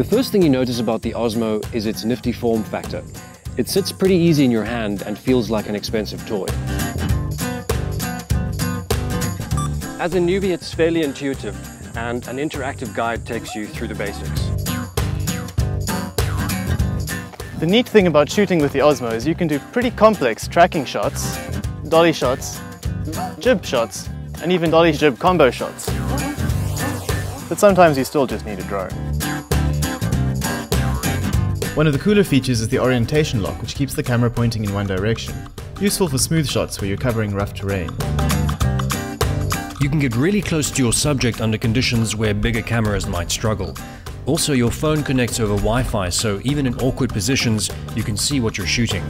The first thing you notice about the Osmo is its nifty form factor. It sits pretty easy in your hand and feels like an expensive toy. As a newbie, it's fairly intuitive and an interactive guide takes you through the basics. The neat thing about shooting with the Osmo is you can do pretty complex tracking shots, dolly shots, jib shots, and even dolly jib combo shots. But sometimes you still just need a drone. One of the cooler features is the orientation lock, which keeps the camera pointing in one direction. Useful for smooth shots where you're covering rough terrain. You can get really close to your subject under conditions where bigger cameras might struggle. Also, your phone connects over Wi-Fi, so even in awkward positions, you can see what you're shooting.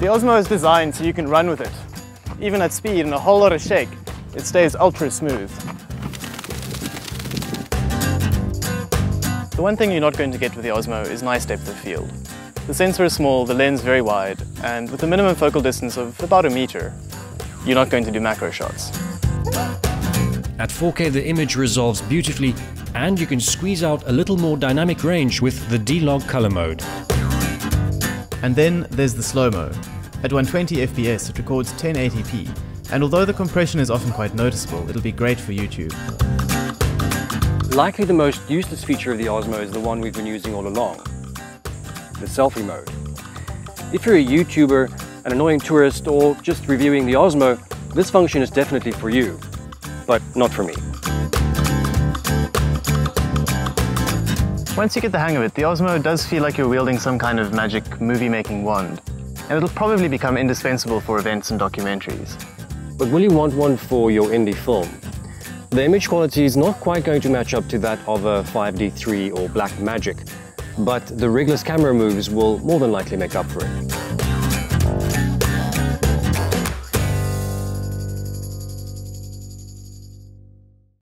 The Osmo is designed so you can run with it. Even at speed and a whole lot of shake, it stays ultra smooth. The one thing you're not going to get with the Osmo is nice depth of field. The sensor is small, the lens very wide, and with a minimum focal distance of about a meter, you're not going to do macro shots. At 4K the image resolves beautifully and you can squeeze out a little more dynamic range with the D-Log color mode. And then there's the slow-mo. At 120 FPS it records 1080p, and although the compression is often quite noticeable, it'll be great for YouTube. Likely the most useless feature of the Osmo is the one we've been using all along, the selfie mode. If you're a YouTuber an annoying tourist, or just reviewing the Osmo, this function is definitely for you, but not for me. Once you get the hang of it, the Osmo does feel like you're wielding some kind of magic movie-making wand, and it'll probably become indispensable for events and documentaries. But will you want one for your indie film? The image quality is not quite going to match up to that of a 5D3 or Blackmagic, but the rigless camera moves will more than likely make up for it.